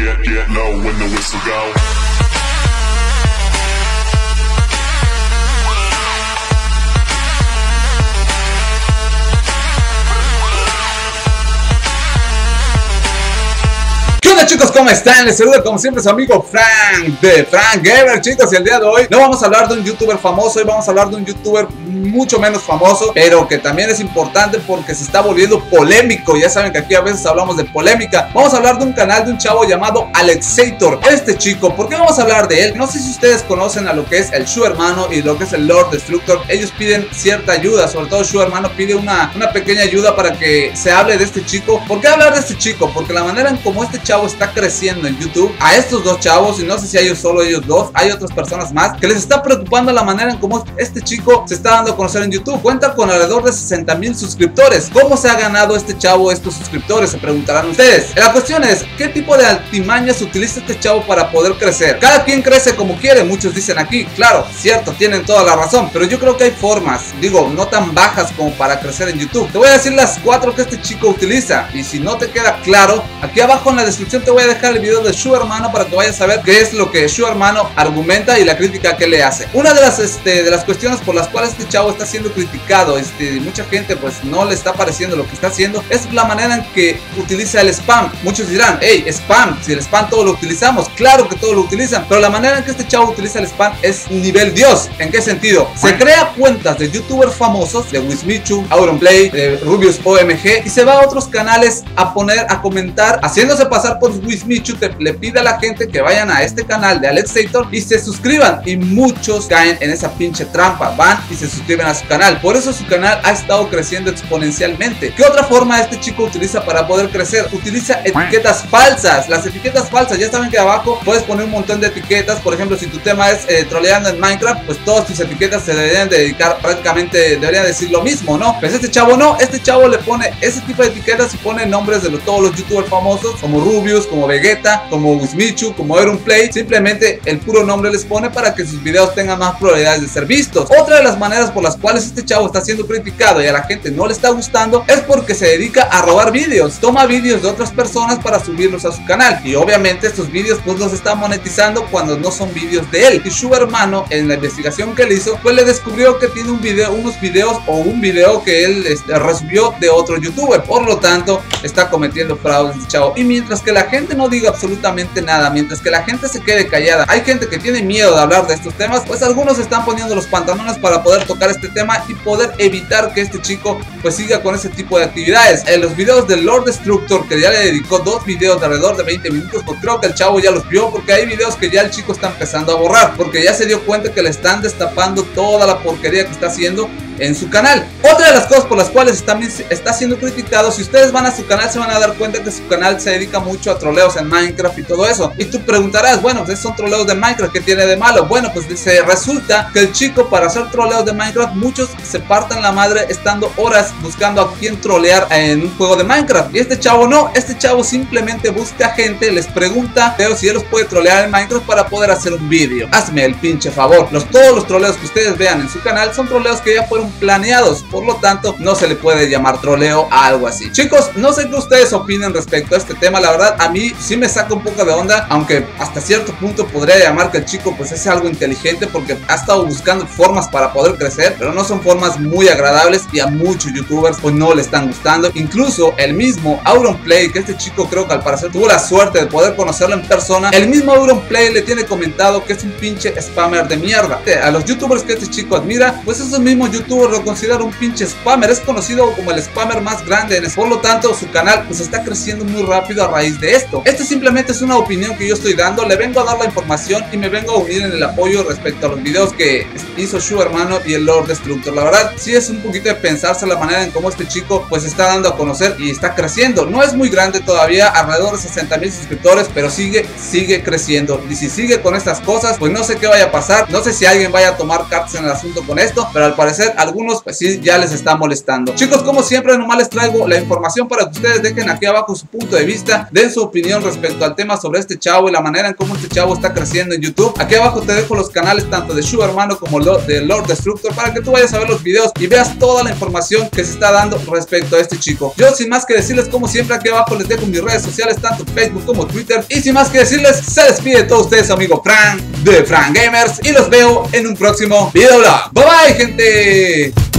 get, get low when the whistle go. ¿Qué onda chicos? ¿Cómo están? Les saluda como siempre su amigo Frank de Frank Gamer chicos y el día de hoy no vamos a hablar de un youtuber famoso, hoy vamos a hablar de un youtuber mucho menos famoso pero que también es importante porque se está volviendo polémico, ya saben que aquí a veces hablamos de polémica. Vamos a hablar de un canal de un chavo llamado Alexator. Este chico, ¿por qué vamos a hablar de él? No sé si ustedes conocen a lo que es el Shu hermano y lo que es el Lord Destructor. Ellos piden cierta ayuda, sobre todo Shu hermano pide una, una pequeña ayuda para que se hable de este chico. ¿por qué hablar de este chico? Porque la manera en como este chavo está creciendo en YouTube, a estos dos chavos, y no sé si ellos solo ellos dos, hay otras personas más, que les está preocupando la manera en cómo este chico se está dando conocer en YouTube. Cuenta con alrededor de 60 mil suscriptores. ¿Cómo se ha ganado este chavo estos suscriptores? Se preguntarán ustedes. La cuestión es, ¿qué tipo de altimañas utiliza este chavo para poder crecer? Cada quien crece como quiere, muchos dicen aquí. Claro, cierto, tienen toda la razón, pero yo creo que hay formas, digo, no tan bajas como para crecer en YouTube. Te voy a decir las cuatro que este chico utiliza, y si no te queda claro, aquí abajo en la descripción te voy a dejar el video de Shu hermano para que vayas a ver qué es lo que Shu hermano argumenta y la crítica que le hace. Una de las, este, de las cuestiones por las cuales este chavo está siendo criticado, este, mucha gente pues no le está pareciendo lo que está haciendo, es la manera en que utiliza el spam. Muchos dirán, hey, spam, si el spam todo lo utilizamos, claro que todo lo utilizan, pero la manera en que este chavo utiliza el spam es nivel Dios. ¿En qué sentido? Se crea cuentas de youtubers famosos, de Wismichu, Auronplay, de Rubius OMG, y se va a otros canales a poner, a comentar, haciéndose pasar por Wismichu, te, le pide a la gente que vayan a este canal de Alexator y se suscriban. Y muchos caen en esa pinche trampa, van y se suscriben a su canal. Por eso su canal ha estado creciendo exponencialmente. ¿Qué otra forma este chico utiliza para poder crecer? Utiliza etiquetas falsas. Las etiquetas falsas, ya saben que abajo puedes poner un montón de etiquetas. Por ejemplo, si tu tema es eh, troleando en Minecraft, pues todas tus etiquetas se deberían dedicar prácticamente, deberían decir lo mismo, ¿no? Pues este chavo no, este chavo le pone ese tipo de etiquetas y pone nombres de todos los youtubers famosos, como Rubius, como Vegeta, como Wismichu, como Play Simplemente el puro nombre les pone para que sus videos tengan más probabilidades de ser vistos. Otra de las maneras por las cuales este chavo está siendo criticado y a la gente no le está gustando es porque se dedica a robar vídeos. Toma vídeos de otras personas para subirlos a su canal. Y obviamente estos vídeos pues los está monetizando cuando no son vídeos de él. Y su hermano en la investigación que él hizo pues le descubrió que tiene un video, unos videos o un video que él este, recibió de otro youtuber. Por lo tanto está cometiendo fraude este chavo. Y mientras que la gente no diga absolutamente nada, mientras que la gente se quede callada, hay gente que tiene miedo de hablar de estos temas, pues algunos están poniendo los pantalones para poder tocar este tema y poder evitar que este chico pues siga con ese tipo de actividades. En los videos del Lord Destructor, que ya le dedicó dos videos de alrededor de 20 minutos, pues creo que el chavo ya los vio porque hay videos que ya el chico está empezando a borrar, porque ya se dio cuenta que le están destapando toda la porquería que está haciendo en su canal. Otra de las cosas por las cuales también está siendo criticado, si ustedes van a su canal se van a dar cuenta que su canal se dedica mucho a troleos en Minecraft y todo eso. Y tú preguntarás, bueno, pues son troleos de Minecraft, ¿qué tiene de malo? Bueno, pues se resulta que el chico para hacer troleos de Minecraft, muchos se partan la madre estando horas buscando a quién trolear en un juego de Minecraft. Y este chavo no, este chavo simplemente busca gente, les pregunta, pero si él los puede trolear en Minecraft para poder hacer un vídeo. Hazme el pinche favor. Los, todos los troleos que ustedes vean en su canal son troleos que ya fueron planeados, por lo tanto no se le puede llamar troleo a algo así. Chicos, no sé qué ustedes opinen respecto a este tema, la verdad a mí sí me saca un poco de onda, aunque hasta cierto punto podría llamar que el chico pues es algo inteligente porque ha estado buscando formas para poder crecer, pero no son formas muy agradables y a muchos youtubers pues no le están gustando. Incluso el mismo Auronplay, que este chico creo que al parecer tuvo la suerte de poder conocerlo en persona, el mismo Auronplay le tiene comentado que es un pinche spammer de mierda. A los youtubers que este chico admira, pues esos mismos youtubers lo considera un pinche spammer, es conocido como el spammer más grande, en por lo tanto su canal pues está creciendo muy rápido a raíz de esto. Este simplemente es una opinión que yo estoy dando, le vengo a dar la información y me vengo a unir en el apoyo respecto a los videos que hizo Shu hermano y el Lord Destructor. La verdad sí es un poquito de pensarse la manera en cómo este chico pues está dando a conocer y está creciendo. No es muy grande todavía, alrededor de 60 mil suscriptores, pero sigue, sigue creciendo. Y si sigue con estas cosas, pues no sé qué vaya a pasar, no sé si alguien vaya a tomar cartas en el asunto con esto, pero al parecer algunos pues sí ya les está molestando. Chicos, como siempre, nomás les traigo la información para que ustedes dejen aquí abajo su punto de vista, den su opinión respecto al tema sobre este chavo y la manera en cómo este chavo está creciendo en YouTube. Aquí abajo te dejo los canales tanto de Shu Hermano como de Lord Destructor para que tú vayas a ver los videos y veas toda la información que se está dando respecto a este chico. Yo sin más que decirles, como siempre, aquí abajo les dejo mis redes sociales, tanto Facebook como Twitter. Y sin más que decirles, se despide de todos ustedes, amigo Frank de Frank Gamers. Y los veo en un próximo video. Bye bye, gente de